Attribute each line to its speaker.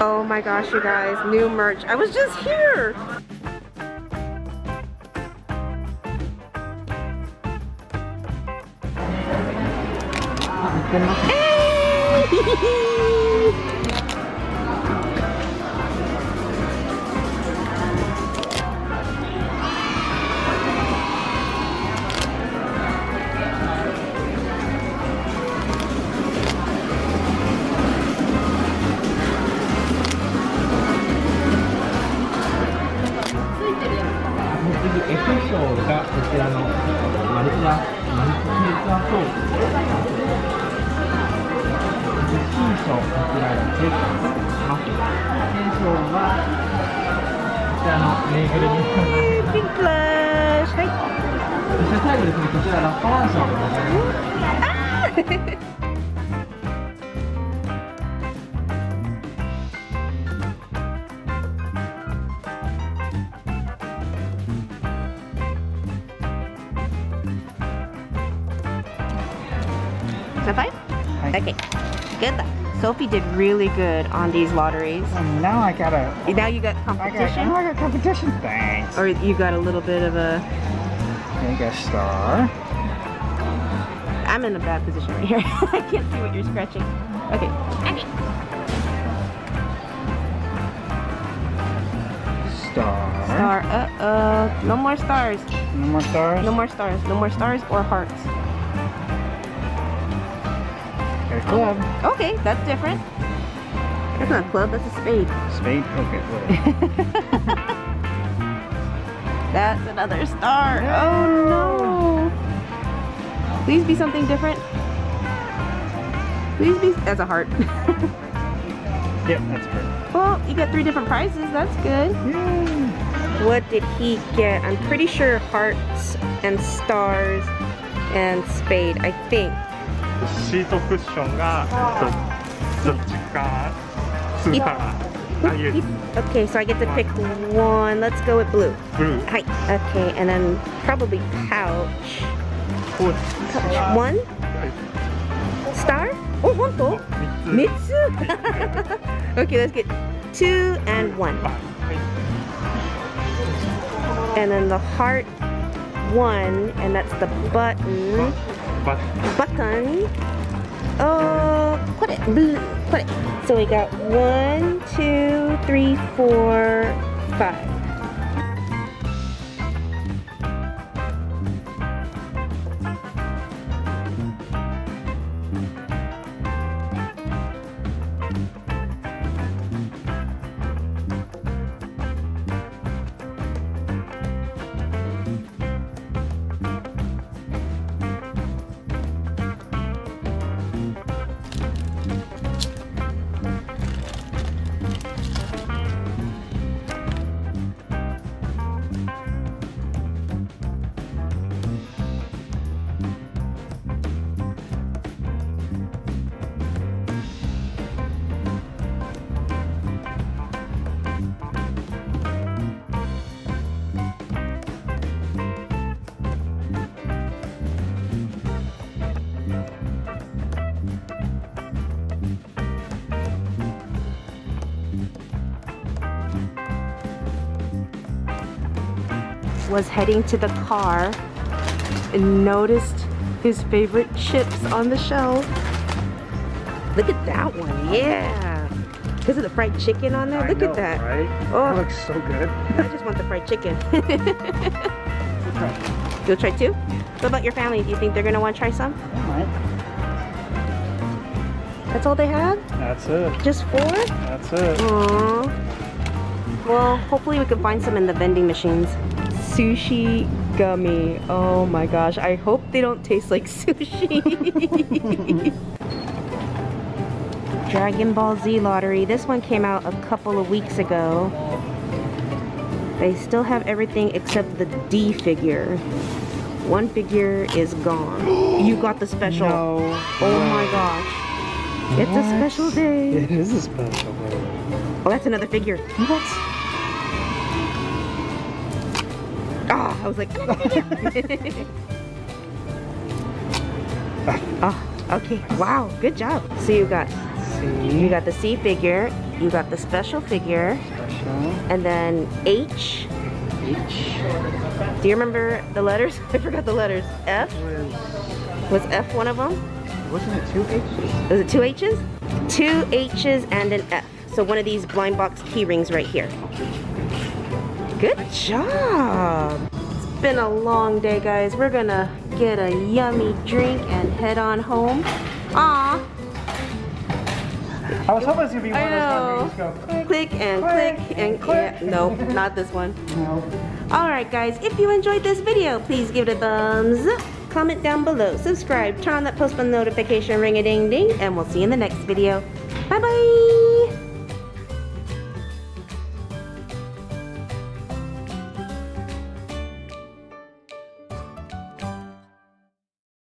Speaker 1: Oh my gosh, you guys, new merch. I was just here.
Speaker 2: 次 ちらのマルチアマルチフェイスアソート C 賞こちらがチェックます A 賞はこちらのぬいぐるみ
Speaker 1: ピンクラッシュ。はい。
Speaker 2: そして最後ですねこちらラッパワン賞でございます
Speaker 1: ー Is that five?
Speaker 2: はい
Speaker 1: Okay. Good luck. Sophie did really good on these lotteries.
Speaker 2: Now I gotta
Speaker 1: Now you got
Speaker 2: I got,
Speaker 1: competition?
Speaker 2: I got competition thanks
Speaker 1: Or you got a little bit of a...
Speaker 2: I got star
Speaker 1: I'm in a bad position right here. I can't see what you're scratching. Okay. Okay.
Speaker 2: star
Speaker 1: Star. Uh-oh. No more stars.
Speaker 2: no more stars
Speaker 1: No more stars. No more stars or hearts.
Speaker 2: Club um,
Speaker 1: Okay, that's different. That's not a club, that's a spade.
Speaker 2: spade okay whatever.
Speaker 1: That's another star. Oh no. Please be something different. Please be. That's a heart.
Speaker 2: yep that's perfect
Speaker 1: well, you got three different prizes. That's good.
Speaker 2: Yay.
Speaker 1: What did he get? I'm pretty sure hearts and stars and spade. I think.
Speaker 3: シートクッションがどっちか2から
Speaker 1: Okay, so I get to pick one. Let's go with blue.
Speaker 3: Blue.
Speaker 1: Hi. Okay, and then probably pouch. Pouch. One? Star? Oh,
Speaker 3: honto?
Speaker 1: Mitsu. okay, let's get two and one. And then the heart, one, and that's the button.
Speaker 3: バ
Speaker 1: Button. Oh, uh, put it, put it. So we got one, two, three, four, five. Was heading to the car and noticed his favorite chips on the shelf. Look at that one, yeah. Because of the fried chicken on there,
Speaker 2: I
Speaker 1: look
Speaker 2: know,
Speaker 1: at that.
Speaker 2: right
Speaker 1: Oh.
Speaker 2: that looks so good
Speaker 1: I just want the fried chicken. You'll try two? What about your family? Do you think they're gonna want to try some? That's all they had?
Speaker 2: that's it
Speaker 1: Just four?
Speaker 2: that's it
Speaker 1: Aww. Well, hopefully we can find some in the vending machines. Sushi gummy. Oh my gosh. I hope they don't taste like sushi. Dragon Ball Z lottery. This one came out a couple of weeks ago. They still have everything except the D figure. One figure is gone. you got the special.
Speaker 2: no
Speaker 1: Oh my gosh. It's a special day.
Speaker 2: it is a special day
Speaker 1: Oh, that's another figure. What? Ah, I was like. Ah, okay. Wow, good job. So you got you got the C figure you got the special figure,
Speaker 2: Special.
Speaker 1: and then H.
Speaker 2: H.
Speaker 1: Do you remember the letters? I forgot the letters. F?
Speaker 2: Was,
Speaker 1: Was F one of them?
Speaker 2: wasn't it two H's?
Speaker 1: Was it two H's? Two H's and an F. So one of these blind box key rings right here. Good job. It's been a long day, guys. We're gonna get a yummy drink and head on home. Aw,
Speaker 2: I was hoping it was gonna be one of those
Speaker 1: know.
Speaker 2: ones where you just go,
Speaker 1: click and
Speaker 2: Click,
Speaker 1: click and
Speaker 2: click.
Speaker 1: yeah, no, not this one.
Speaker 2: no.
Speaker 1: Alright guys, if you enjoyed this video, please give it a thumbs up, comment down below, subscribe, turn on that post notification ring a ding ding, and we'll see you in the next video. Bye bye!